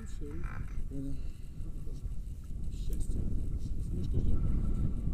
Счастье, все. Понял. Счастья. Ждем.